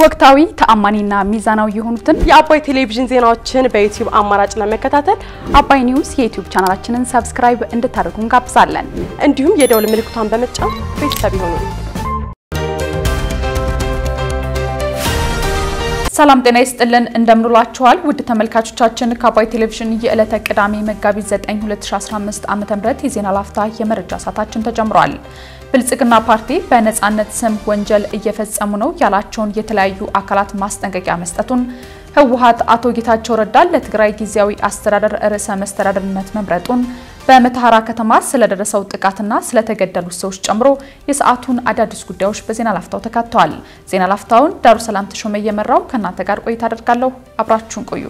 ወቅታዊ ተአማኒና ሚዛናዊ የሆኑትን የአባይ ቴሌቪዥን ዜናዎችን በዩቲዩብ አማራጭ ለመከታተል አባይ News የዩቲዩብ ቻናላችንን subscribe እንድታደርጉ እንጋብዛለን። እንዲሁም የደውል ምልክቷን በመጫን ቤተሰብ ይሁኑ። ሰላም ጤና ይስጥልን፣ እንደምንላችኋል ውድ ተመልካቾቻችን ከአባይ ቴሌቪዥን የዕለተ ቅዳሜ መጋቢት 9 2015 ዓ.ም የዜና ላፍታ የመረጃ ሰዓታችን ተጀምሯል። ብልጽግና ፓርቲ በነጻነት ስም ወንጀል እየፈጸሙ ነው ያላቸውን የተለያዩ አካላት ማስጠንቀቂያ መስጠቱን፣ ህወሓት አቶ ጌታቸው ረዳን ለትግራይ ጊዜያዊ አስተዳደር ርዕሰ መስተዳደርነት መምረጡን፣ በመተሐራ ከተማ ስለደረሰው ጥቃትና ስለተገደሉት ሰዎች ጨምሮ የሰዓቱን አዳዲስ ጉዳዮች በዜና ላፍታው ተካተዋል። ዜና ላፍታውን ዳሩ ሰላም ተሾመ እየመራው ከእናንተ ጋር ቆይታ አደርጋለሁ። አብራችሁን ቆዩ።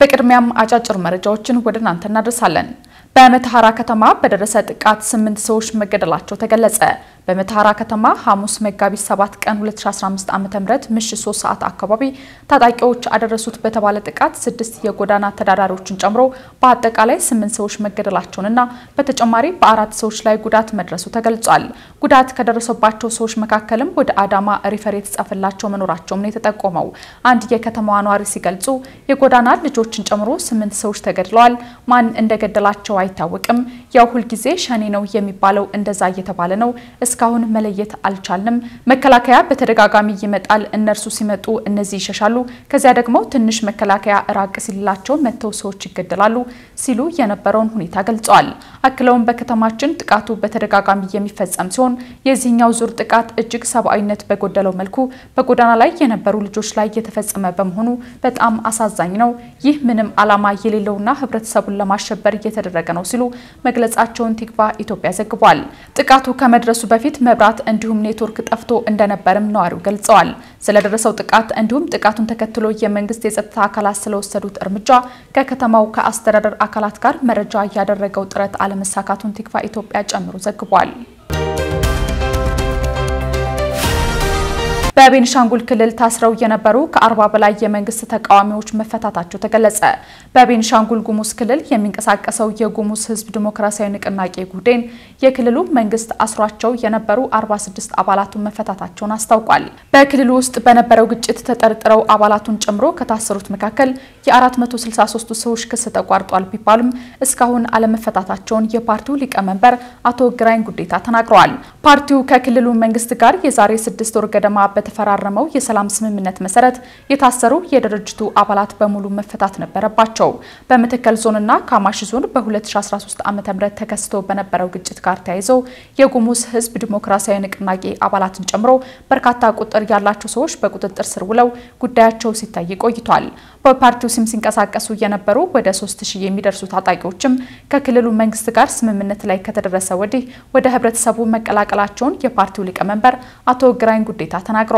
በቅድሚያም አጫጭር መረጃዎችን ወደ እናንተ እናደርሳለን። በመተሐራ ከተማ በደረሰ ጥቃት ስምንት ሰዎች መገደላቸው ተገለጸ። በመተሐራ ከተማ ሐሙስ መጋቢት 7 ቀን 2015 ዓ.ም ምሽት 3 ሰዓት አካባቢ ታጣቂዎች አደረሱት በተባለ ጥቃት ስድስት የጎዳና ተዳዳሪዎችን ጨምሮ በአጠቃላይ ስምንት ሰዎች መገደላቸውንና በተጨማሪ በአራት ሰዎች ላይ ጉዳት መድረሱ ተገልጿል። ጉዳት ከደረሰባቸው ሰዎች መካከልም ወደ አዳማ refer የተጻፈላቸው መኖራቸውም ነው የተጠቆመው። አንድ የከተማዋ ነዋሪ ሲገልጹ የጎዳና ልጆችን ጨምሮ ስምንት ሰዎች ተገድለዋል። ማን እንደገደላቸው አይታወቅም። ያው ሁልጊዜ ሸኔ ነው የሚባለው እንደዛ እየተባለ ነው እስካሁን መለየት አልቻልንም። መከላከያ በተደጋጋሚ ይመጣል፣ እነርሱ ሲመጡ እነዚህ ይሸሻሉ። ከዚያ ደግሞ ትንሽ መከላከያ ራቅ ሲልላቸው መጥተው ሰዎች ይገደላሉ ሲሉ የነበረውን ሁኔታ ገልጸዋል። አክለውም በከተማችን ጥቃቱ በተደጋጋሚ የሚፈጸም ሲሆን የዚህኛው ዙር ጥቃት እጅግ ሰብአዊነት በጎደለው መልኩ በጎዳና ላይ የነበሩ ልጆች ላይ የተፈጸመ በመሆኑ በጣም አሳዛኝ ነው። ይህ ምንም ዓላማ የሌለውና ህብረተሰቡን ለማሸበር እየተደረገ ነው ሲሉ መግለጻቸውን ቲክቫ ኢትዮጵያ ዘግቧል። ጥቃቱ ከመድረሱ በፊት መብራት እንዲሁም ኔትወርክ ጠፍቶ እንደነበርም ነዋሪው ገልጸዋል። ስለደረሰው ጥቃት እንዲሁም ጥቃቱን ተከትሎ የመንግስት የጸጥታ አካላት ስለወሰዱት እርምጃ ከከተማው ከአስተዳደር አካላት ጋር መረጃ ያደረገው ጥረት አለመሳካቱን ቲክቫ ኢትዮጵያ ጨምሮ ዘግቧል። በቤኒሻንጉል ክልል ታስረው የነበሩ ከአርባ በላይ የመንግስት ተቃዋሚዎች መፈታታቸው ተገለጸ። በቤኒሻንጉል ጉሙዝ ክልል የሚንቀሳቀሰው የጉሙዝ ህዝብ ዲሞክራሲያዊ ንቅናቄ ጉዴን የክልሉ መንግስት አስሯቸው የነበሩ 46 አባላቱን መፈታታቸውን አስታውቋል። በክልሉ ውስጥ በነበረው ግጭት ተጠርጥረው አባላቱን ጨምሮ ከታሰሩት መካከል የ463 ሰዎች ክስ ተቋርጧል ቢባሉም እስካሁን አለመፈታታቸውን የፓርቲው ሊቀመንበር አቶ ግራኝ ጉዴታ ተናግረዋል። ፓርቲው ከክልሉ መንግስት ጋር የዛሬ ስድስት ወር ገደማ በተፈራረመው የሰላም ስምምነት መሰረት የታሰሩ የድርጅቱ አባላት በሙሉ መፈታት ነበረባቸው። በመተከል ዞንና ካማሽ ዞን በ2013 ዓ.ም ተከስቶ በነበረው ግጭት ጋር ተያይዞ የጉሙዝ ህዝብ ዲሞክራሲያዊ ንቅናቄ አባላትን ጨምሮ በርካታ ቁጥር ያላቸው ሰዎች በቁጥጥር ስር ውለው ጉዳያቸው ሲታይ ቆይቷል። በፓርቲው ስም ሲንቀሳቀሱ የነበሩ ወደ 3000 የሚደርሱ ታጣቂዎችም ከክልሉ መንግስት ጋር ስምምነት ላይ ከተደረሰ ወዲህ ወደ ህብረተሰቡ መቀላቀላቸውን የፓርቲው ሊቀመንበር አቶ ግራኝ ጉዴታ ተናግረዋል።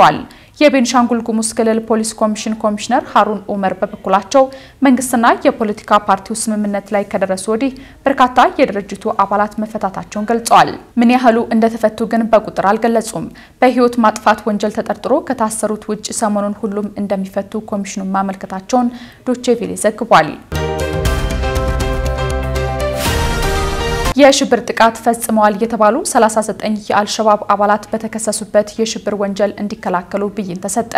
የቤኒሻንጉል ጉሙዝ ክልል ፖሊስ ኮሚሽን ኮሚሽነር ሀሩን ኡመር በበኩላቸው መንግስትና የፖለቲካ ፓርቲው ስምምነት ላይ ከደረሱ ወዲህ በርካታ የድርጅቱ አባላት መፈታታቸውን ገልጸዋል። ምን ያህሉ እንደተፈቱ ግን በቁጥር አልገለጹም። በህይወት ማጥፋት ወንጀል ተጠርጥሮ ከታሰሩት ውጭ ሰሞኑን ሁሉም እንደሚፈቱ ኮሚሽኑን ማመልከታቸውን ዶቼ ቬሌ ዘግቧል። የሽብር ጥቃት ፈጽመዋል የተባሉ 39 የአልሸባብ አባላት በተከሰሱበት የሽብር ወንጀል እንዲከላከሉ ብይን ተሰጠ።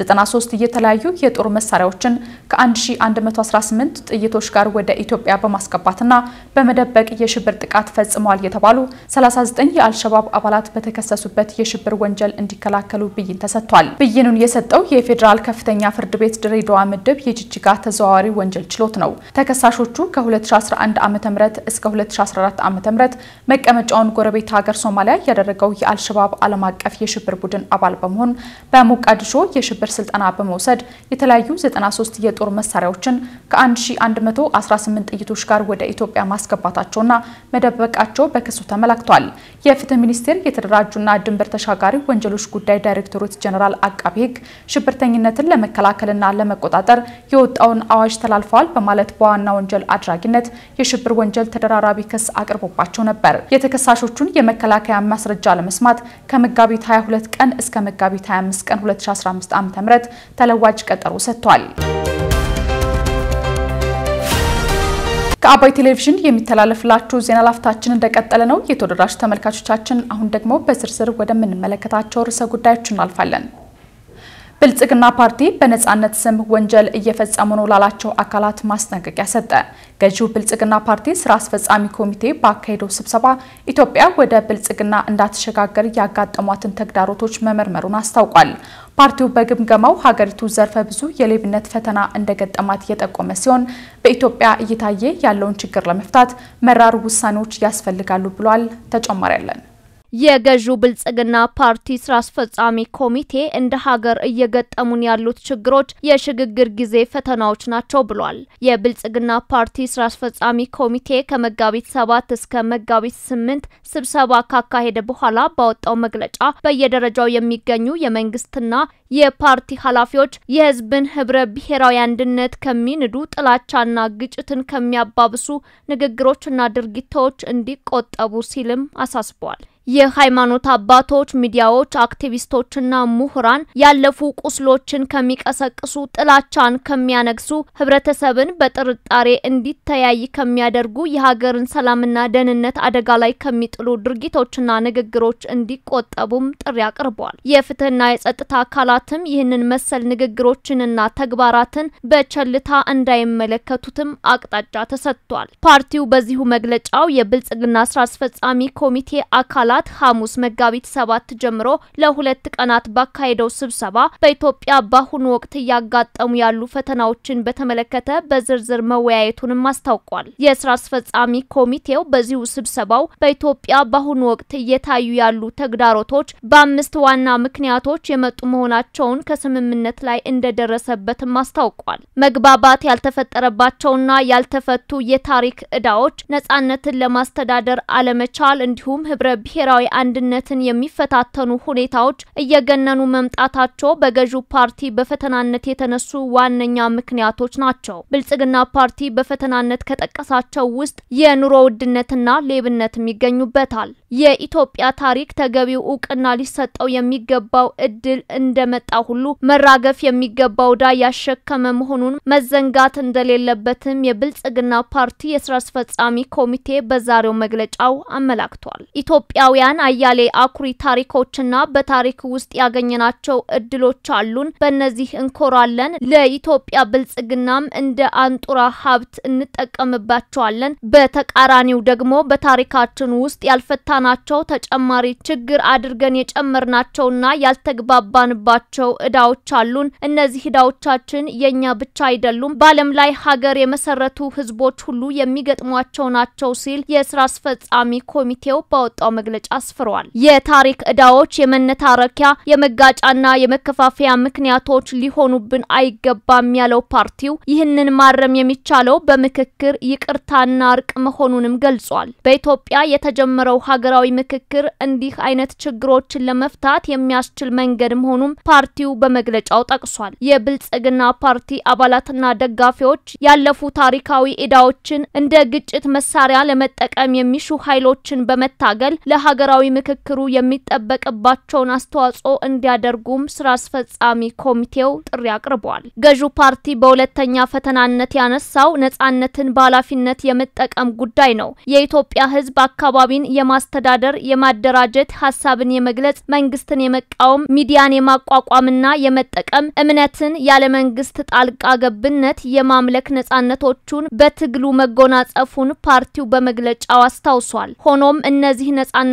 93 የተለያዩ የጦር መሳሪያዎችን ከ1118 ጥይቶች ጋር ወደ ኢትዮጵያ በማስገባትና በመደበቅ የሽብር ጥቃት ፈጽመዋል የተባሉ 39 የአልሸባብ አባላት በተከሰሱበት የሽብር ወንጀል እንዲከላከሉ ብይን ተሰጥቷል። ብይኑን የሰጠው የፌዴራል ከፍተኛ ፍርድ ቤት ድሬዳዋ ምድብ የጅጅጋ ተዘዋዋሪ ወንጀል ችሎት ነው። ተከሳሾቹ ከ2011 ዓ.ም እስከ 2014 ዓ.ም መቀመጫውን ጎረቤት ሀገር ሶማሊያ ያደረገው የአልሸባብ ዓለም አቀፍ የሽብር ቡድን አባል በመሆን በሞቃዲሾ የሽብር ስልጠና በመውሰድ የተለያዩ 93 የጦር መሳሪያዎችን ከ1118 ጥይቶች ጋር ወደ ኢትዮጵያ ማስገባታቸውና መደበቃቸው በክሱ ተመላክቷል። የፍትህ ሚኒስቴር የተደራጁና ድንበር ተሻጋሪ ወንጀሎች ጉዳይ ዳይሬክቶሬት ጀነራል አቃቢ ሕግ ሽብርተኝነትን ለመከላከልና ለመቆጣጠር የወጣውን አዋጅ ተላልፈዋል በማለት በዋና ወንጀል አድራጊነት የሽብር ወንጀል ተደራራቢ ክስ አቅርቦባቸው ነበር። የተከሳሾቹን የመከላከያ ማስረጃ ለመስማት ከመጋቢት 22 ቀን እስከ መጋቢት 25 ቀን 2015 ዓ.ም ተለዋጭ ቀጠሮ ሰጥቷል። ከአባይ ቴሌቪዥን የሚተላለፍላችሁ ዜና ላፍታችን እንደቀጠለ ነው። የተወደዳችሁ ተመልካቾቻችን፣ አሁን ደግሞ በዝርዝር ወደምንመለከታቸው ርዕሰ ጉዳዮች እናልፋለን። ብልጽግና ፓርቲ በነጻነት ስም ወንጀል እየፈጸሙ ነው ላላቸው አካላት ማስጠንቀቂያ ሰጠ። ገዢው ብልጽግና ፓርቲ ስራ አስፈጻሚ ኮሚቴ ባካሄደው ስብሰባ ኢትዮጵያ ወደ ብልጽግና እንዳትሸጋገር ያጋጠሟትን ተግዳሮቶች መመርመሩን አስታውቋል። ፓርቲው በግምገማው ሀገሪቱ ዘርፈ ብዙ የሌብነት ፈተና እንደገጠማት የጠቆመ ሲሆን በኢትዮጵያ እየታየ ያለውን ችግር ለመፍታት መራር ውሳኔዎች ያስፈልጋሉ ብሏል። ተጨማሪ ያለን የገዢው ብልጽግና ፓርቲ ስራ አስፈጻሚ ኮሚቴ እንደ ሀገር እየገጠሙን ያሉት ችግሮች የሽግግር ጊዜ ፈተናዎች ናቸው ብሏል። የብልጽግና ፓርቲ ስራ አስፈጻሚ ኮሚቴ ከመጋቢት ሰባት እስከ መጋቢት ስምንት ስብሰባ ካካሄደ በኋላ ባወጣው መግለጫ በየደረጃው የሚገኙ የመንግስትና የፓርቲ ኃላፊዎች የሕዝብን ህብረ ብሔራዊ አንድነት ከሚንዱ ጥላቻና ግጭትን ከሚያባብሱ ንግግሮችና ድርጊቶች እንዲቆጠቡ ሲልም አሳስቧል። የሃይማኖት አባቶች፣ ሚዲያዎች፣ አክቲቪስቶችና ምሁራን ያለፉ ቁስሎችን ከሚቀሰቅሱ፣ ጥላቻን ከሚያነግሱ፣ ህብረተሰብን በጥርጣሬ እንዲተያይ ከሚያደርጉ፣ የሀገርን ሰላምና ደህንነት አደጋ ላይ ከሚጥሉ ድርጊቶችና ንግግሮች እንዲቆጠቡም ጥሪ አቅርበዋል። የፍትህና የጸጥታ አካላትም ይህንን መሰል ንግግሮችንና ተግባራትን በቸልታ እንዳይመለከቱትም አቅጣጫ ተሰጥቷል። ፓርቲው በዚሁ መግለጫው የብልጽግና ስራ አስፈጻሚ ኮሚቴ አካላት ሐሙስ መጋቢት ሰባት ጀምሮ ለሁለት ቀናት ባካሄደው ስብሰባ በኢትዮጵያ በአሁኑ ወቅት እያጋጠሙ ያሉ ፈተናዎችን በተመለከተ በዝርዝር መወያየቱንም አስታውቋል። የስራ አስፈጻሚ ኮሚቴው በዚሁ ስብሰባው በኢትዮጵያ በአሁኑ ወቅት እየታዩ ያሉ ተግዳሮቶች በአምስት ዋና ምክንያቶች የመጡ መሆናቸውን ከስምምነት ላይ እንደደረሰበትም አስታውቋል። መግባባት ያልተፈጠረባቸውና ያልተፈቱ የታሪክ ዕዳዎች፣ ነጻነትን ለማስተዳደር አለመቻል እንዲሁም ህብረ ብሔራዊ አንድነትን የሚፈታተኑ ሁኔታዎች እየገነኑ መምጣታቸው በገዢው ፓርቲ በፈተናነት የተነሱ ዋነኛ ምክንያቶች ናቸው። ብልጽግና ፓርቲ በፈተናነት ከጠቀሳቸው ውስጥ የኑሮ ውድነትና ሌብነትም ይገኙበታል። የኢትዮጵያ ታሪክ ተገቢው እውቅና ሊሰጠው የሚገባው እድል እንደመጣ ሁሉ መራገፍ የሚገባው ዕዳ ያሸከመ መሆኑን መዘንጋት እንደሌለበትም የብልጽግና ፓርቲ የስራ አስፈጻሚ ኮሚቴ በዛሬው መግለጫው አመላክቷል። ኢትዮጵያውያን አያሌ አኩሪ ታሪኮችና በታሪክ ውስጥ ያገኘናቸው እድሎች አሉን። በእነዚህ እንኮራለን። ለኢትዮጵያ ብልጽግናም እንደ አንጡራ ሀብት እንጠቀምባቸዋለን። በተቃራኒው ደግሞ በታሪካችን ውስጥ ያልፈታናቸው ተጨማሪ ችግር አድርገን የጨመርናቸውና ያልተግባባንባቸው እዳዎች አሉን። እነዚህ እዳዎቻችን የኛ ብቻ አይደሉም፣ በዓለም ላይ ሀገር የመሰረቱ ህዝቦች ሁሉ የሚገጥሟቸው ናቸው ሲል የስራ አስፈጻሚ ኮሚቴው ባወጣው መግለጫ አስፍሯል። የታሪክ እዳዎች የመነታረኪያ የመጋጫና የመከፋፈያ ምክንያቶች ሊሆኑብን አይገባም ያለው ፓርቲው ይህንን ማረም የሚቻለው በምክክር ይቅርታና እርቅ መሆኑንም ገልጿል። በኢትዮጵያ የተጀመረው ሀገራዊ ምክክር እንዲህ አይነት ችግሮችን ለመፍታት የሚያስችል መንገድ መሆኑም ፓርቲው በመግለጫው ጠቅሷል። የብልጽግና ፓርቲ አባላትና ደጋፊዎች ያለፉ ታሪካዊ እዳዎችን እንደ ግጭት መሳሪያ ለመጠቀም የሚሹ ኃይሎችን በመታገል ለሀገራዊ ምክክሩ የሚጠበቅባቸውን አስተዋጽኦ እንዲያደርጉም ስራ አስፈጻሚ ኮሚቴው ጥሪ አቅርቧል። ገዢው ፓርቲ በሁለተኛ ፈተናነት ያነሳው ነጻነትን በኃላፊነት የመጠቀም ጉዳይ ነው። የኢትዮጵያ ሕዝብ አካባቢን የማስተዳደር፣ የማደራጀት፣ ሀሳብን የመግለጽ፣ መንግስትን የመቃወም፣ ሚዲያን የማቋቋምና የመጠቀም፣ እምነትን ያለ መንግስት ጣልቃ ገብነት የማምለክ ነጻነቶቹን በትግሉ መጎናጸፉን ፓርቲው በመግለጫው አስታውሷል። ሆኖም እነዚህ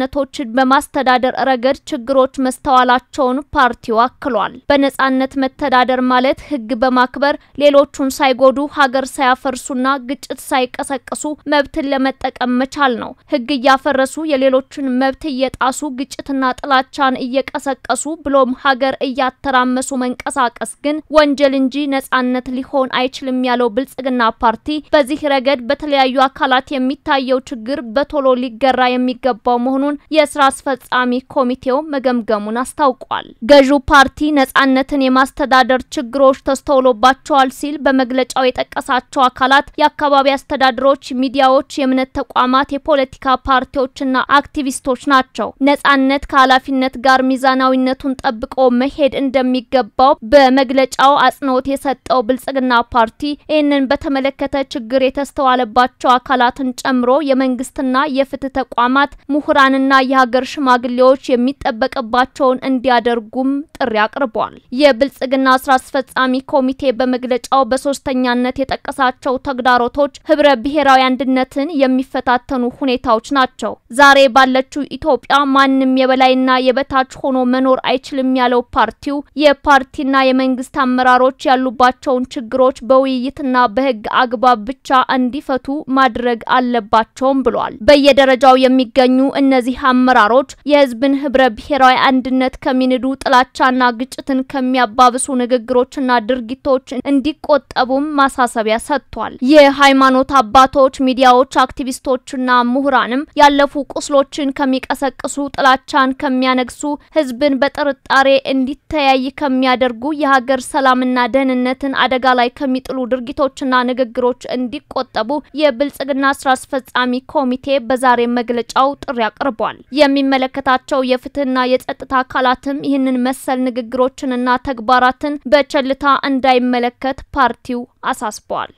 ነጻነቶችን በማስተዳደር ረገድ ችግሮች መስተዋላቸውን ፓርቲው አክሏል። በነጻነት መተዳደር ማለት ህግ በማክበር ሌሎቹን ሳይጎዱ ሀገር ሳያፈርሱና ግጭት ሳይቀሰቅሱ መብትን ለመጠቀም መቻል ነው። ህግ እያፈረሱ የሌሎችን መብት እየጣሱ ግጭትና ጥላቻን እየቀሰቀሱ ብሎም ሀገር እያተራመሱ መንቀሳቀስ ግን ወንጀል እንጂ ነጻነት ሊሆን አይችልም ያለው ብልጽግና ፓርቲ በዚህ ረገድ በተለያዩ አካላት የሚታየው ችግር በቶሎ ሊገራ የሚገባው መሆኑን የስራ አስፈጻሚ ኮሚቴው መገምገሙን አስታውቋል። ገዢው ፓርቲ ነጻነትን የማስተዳደር ችግሮች ተስተውሎባቸዋል ሲል በመግለጫው የጠቀሳቸው አካላት የአካባቢ አስተዳደሮች፣ ሚዲያዎች፣ የእምነት ተቋማት፣ የፖለቲካ ፓርቲዎችና አክቲቪስቶች ናቸው። ነጻነት ከኃላፊነት ጋር ሚዛናዊነቱን ጠብቆ መሄድ እንደሚገባው በመግለጫው አጽንኦት የሰጠው ብልጽግና ፓርቲ ይህንን በተመለከተ ችግር የተስተዋለባቸው አካላትን ጨምሮ የመንግስትና የፍትህ ተቋማት ምሁራንና የሀገር ሽማግሌዎች የሚጠበቅባቸውን እንዲያደርጉም ጥሪ አቅርቧል። የብልጽግና ስራ አስፈጻሚ ኮሚቴ በመግለጫው በሶስተኛነት የጠቀሳቸው ተግዳሮቶች ህብረ ብሔራዊ አንድነትን የሚፈታተኑ ሁኔታዎች ናቸው። ዛሬ ባለችው ኢትዮጵያ ማንም የበላይና የበታች ሆኖ መኖር አይችልም ያለው ፓርቲው የፓርቲና የመንግስት አመራሮች ያሉባቸውን ችግሮች በውይይትና በህግ አግባብ ብቻ እንዲፈቱ ማድረግ አለባቸውም ብሏል። በየደረጃው የሚገኙ እነዚህ አመራሮች የህዝብን ህብረ ብሔራዊ አንድነት ከሚንዱ ጥላቻና ግጭትን ከሚያባብሱ ንግግሮችና ድርጊቶች እንዲቆጠቡም ማሳሰቢያ ሰጥቷል። የሃይማኖት አባቶች፣ ሚዲያዎች፣ አክቲቪስቶችና ምሁራንም ያለፉ ቁስሎችን ከሚቀሰቅሱ ጥላቻን ከሚያነግሱ ህዝብን በጥርጣሬ እንዲተያይ ከሚያደርጉ የሀገር ሰላምና ደህንነትን አደጋ ላይ ከሚጥሉ ድርጊቶችና ንግግሮች እንዲቆጠቡ የብልጽግና ስራ አስፈጻሚ ኮሚቴ በዛሬ መግለጫው ጥሪ አቅርቧል። የሚመለከታቸው የፍትህና የጸጥታ አካላትም ይህንን መሰል ንግግሮችንና ተግባራትን በቸልታ እንዳይመለከት ፓርቲው አሳስቧል።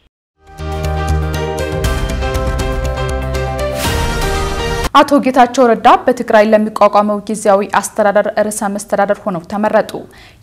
አቶ ጌታቸው ረዳ በትግራይ ለሚቋቋመው ጊዜያዊ አስተዳደር ርዕሰ መስተዳደር ሆነው ተመረጡ።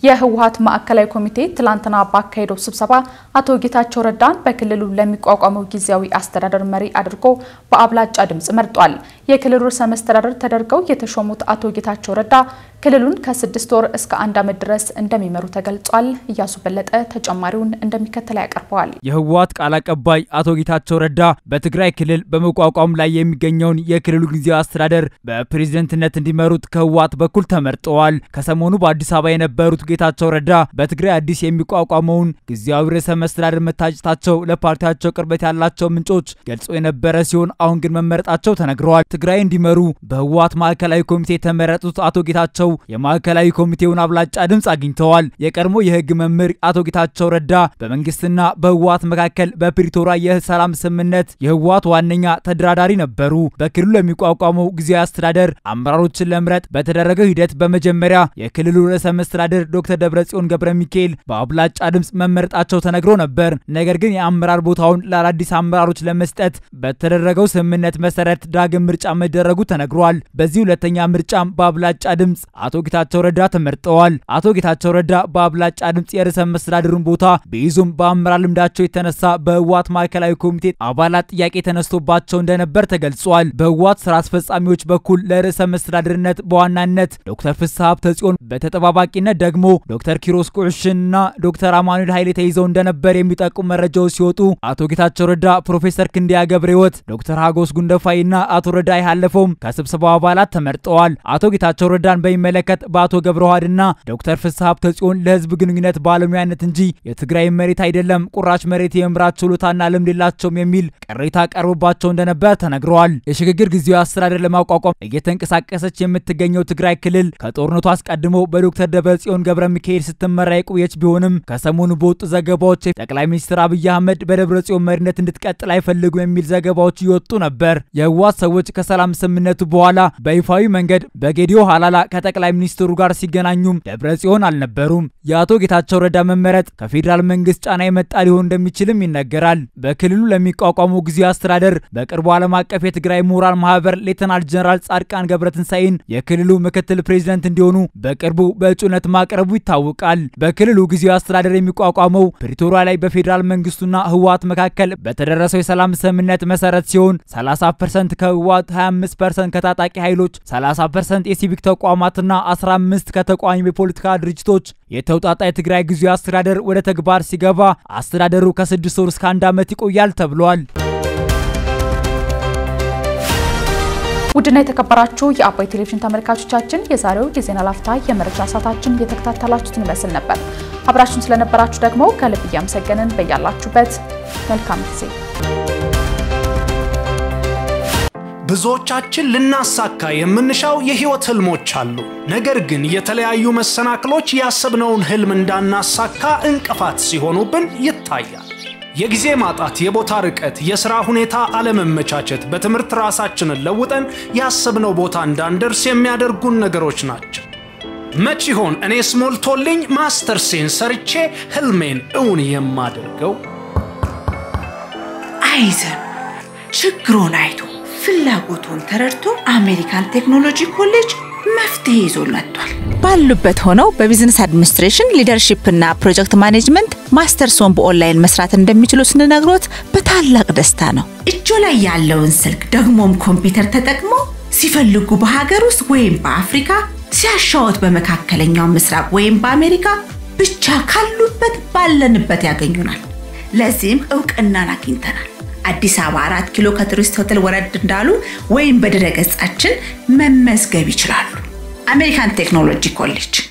የህወሀት ማዕከላዊ ኮሚቴ ትላንትና ባካሄደው ስብሰባ አቶ ጌታቸው ረዳን በክልሉ ለሚቋቋመው ጊዜያዊ አስተዳደር መሪ አድርጎ በአብላጫ ድምጽ መርጧል። የክልሉ ርዕሰ መስተዳደር ተደርገው የተሾሙት አቶ ጌታቸው ረዳ ክልሉን ከስድስት ወር እስከ አንድ ዓመት ድረስ እንደሚመሩ ተገልጿል። እያሱ በለጠ ተጨማሪውን እንደሚከተል ያቀርበዋል። የህወሀት ቃል አቀባይ አቶ ጌታቸው ረዳ በትግራይ ክልል በመቋቋም ላይ የሚገኘውን የክልሉ ጊዜያዊ አስተዳደር በፕሬዝደንትነት እንዲመሩት ከህወሀት በኩል ተመርጠዋል። ከሰሞኑ በአዲስ አበባ የነበሩት ጌታቸው ረዳ በትግራይ አዲስ የሚቋቋመውን ጊዜያዊ ርዕሰ መስተዳደር መታጨታቸው ለፓርቲያቸው ቅርበት ያላቸው ምንጮች ገልጾ የነበረ ሲሆን አሁን ግን መመረጣቸው ተነግረዋል። ትግራይ እንዲመሩ በህወሀት ማዕከላዊ ኮሚቴ የተመረጡት አቶ ጌታቸው የማዕከላዊ ኮሚቴውን አብላጫ ድምፅ አግኝተዋል። የቀድሞ የህግ መምህር አቶ ጌታቸው ረዳ በመንግስትና በህወሀት መካከል በፕሪቶሪያ የሰላም ስምምነት የህወሀት ዋነኛ ተደራዳሪ ነበሩ። በክልሉ ለሚቋቋመው ጊዜያዊ አስተዳደር አመራሮችን ለምረጥ በተደረገው ሂደት በመጀመሪያ የክልሉ ርዕሰ መስተዳደር ዶክተር ደብረጽዮን ገብረ ሚካኤል በአብላጫ ድምፅ መመረጣቸው ተነግሮ ነበር። ነገር ግን የአመራር ቦታውን ለአዳዲስ አመራሮች ለመስጠት በተደረገው ስምምነት መሰረት ዳግም ምርጫ መደረጉ ተነግሯል። በዚህ ሁለተኛ ምርጫም በአብላጫ ድምፅ አቶ ጌታቸው ረዳ ተመርጠዋል። አቶ ጌታቸው ረዳ በአብላጫ ድምፅ የርዕሰ መስተዳድሩን ቦታ ቢይዙም በአመራር ልምዳቸው የተነሳ በህወሀት ማዕከላዊ ኮሚቴ አባላት ጥያቄ ተነስቶባቸው እንደነበር ተገልጿል። በህወሀት ስራ አስፈጻሚዎች በኩል ለርዕሰ መስተዳድርነት በዋናነት ዶክተር ፍስሐ ሀብተጽዮን በተጠባባቂነት ደግሞ ዶክተር ኪሮስ ቁዕሽንና ዶክተር አማኑኤል ኃይሌ ተይዘው እንደነበር የሚጠቁሙ መረጃዎች ሲወጡ አቶ ጌታቸው ረዳ፣ ፕሮፌሰር ክንዲያ ገብረ ህይወት፣ ዶክተር ሀጎስ ጉንደፋይና አቶ ረዳይ ያለፈውም ከስብሰባው አባላት ተመርጠዋል። አቶ ጌታቸው ረዳን በሚመለከት በአቶ ገብረዋህድና ዶክተር ፍስሐ ሀብተጽዮን ለህዝብ ግንኙነት ባለሙያነት እንጂ የትግራይ መሬት አይደለም፣ ቁራሽ መሬት የመምራት ችሎታና ልምድ የላቸውም የሚል ቅሬታ ቀርቦባቸው እንደነበር ተነግረዋል። የሽግግር ጊዜያዊ አስተዳደር ለማቋቋም እየተንቀሳቀሰች የምትገኘው ትግራይ ክልል ከጦርነቱ አስቀድሞ በዶክተር ደብረጽዮን ገብረ ሚካኤል ስትመራ የቆየች ቢሆንም ከሰሞኑ በወጡ ዘገባዎች ጠቅላይ ሚኒስትር አብይ አህመድ በደብረጽዮን መሪነት እንድትቀጥል አይፈልጉም የሚል ዘገባዎች እየወጡ ነበር። የህወሓት ሰዎች ከሰላም ስምምነቱ በኋላ በይፋዊ መንገድ በጌዲዮ ሀላላ ከጠቅላይ ሚኒስትሩ ጋር ሲገናኙም ደብረጽዮን አልነበሩም። የአቶ ጌታቸው ረዳ መመረጥ ከፌዴራል መንግስት ጫና የመጣ ሊሆን እንደሚችልም ይነገራል። በክልሉ ለሚቋቋመው ጊዜያዊ አስተዳደር በቅርቡ ዓለም አቀፍ የትግራይ ምሁራን ማህበር ሌተናል ጀነራል ጻድቃን ገብረትንሳኤን የክልሉ ምክትል ፕሬዚደንት እንዲሆኑ በቅርቡ በእጩነት ማቅረቡ ይታወቃል። በክልሉ ጊዜያዊ አስተዳደር የሚቋቋመው ፕሪቶሪያ ላይ በፌዴራል መንግስቱና ህወሓት መካከል በተደረሰው የሰላም ስምምነት መሰረት ሲሆን 30% ከህወሓት፣ 25% ከታጣቂ ኃይሎች፣ 30% የሲቪክ ተቋማትና 15 ከተቃዋሚ የፖለቲካ ድርጅቶች የተውጣጣ የትግራይ ጊዜያዊ አስተዳደር ወደ ተግባር ሲገባ አስተዳደሩ ከስድስት ወር እስከ አንድ ዓመት ይቆያል ተብሏል። ውድና የተከበራችሁ የአባይ ቴሌቪዥን ተመልካቾቻችን የዛሬው የዜና ላፍታ የመረጃ ሰዓታችን እየተከታተላችሁትን ይመስል ነበር። አብራችሁን ስለነበራችሁ ደግሞ ከልብ እያመሰገንን በያላችሁበት መልካም ጊዜ ብዙዎቻችን ልናሳካ የምንሻው የህይወት ህልሞች አሉ። ነገር ግን የተለያዩ መሰናክሎች ያሰብነውን ህልም እንዳናሳካ እንቅፋት ሲሆኑብን ይታያል። የጊዜ ማጣት፣ የቦታ ርቀት፣ የሥራ ሁኔታ አለመመቻቸት በትምህርት ራሳችንን ለውጠን ያሰብነው ቦታ እንዳንደርስ የሚያደርጉን ነገሮች ናቸው። መች ይሆን እኔስ ሞልቶልኝ master ሴን ሰርቼ ህልሜን እውን የማደርገው? አይዞን ችግሮን አይቶ ፍላጎቱን ተረድቶ American Technology College መፍትሄ ይዞ መጥቷል። ባሉበት ሆነው በ business administration leadership እና project management master ሶን በ online መስራት እንደሚችሉ ስንነግሮት በታላቅ ደስታ ነው። እጅዎ ላይ ያለውን ስልክ ደግሞም ኮምፒውተር ተጠቅሞ ሲፈልጉ በሀገር ውስጥ ወይም በአፍሪካ ሲያሻዎት በመካከለኛው ምስራቅ ወይም በአሜሪካ ብቻ ካሉበት ባሉበት ያገኙናል። ለዚህም እውቅናን አግኝተናል። አዲስ አበባ አራት ኪሎ ከቱሪስት ሆቴል ወረድ እንዳሉ ወይም በድረ ገጻችን መመዝገብ ይችላሉ። አሜሪካን ቴክኖሎጂ ኮሌጅ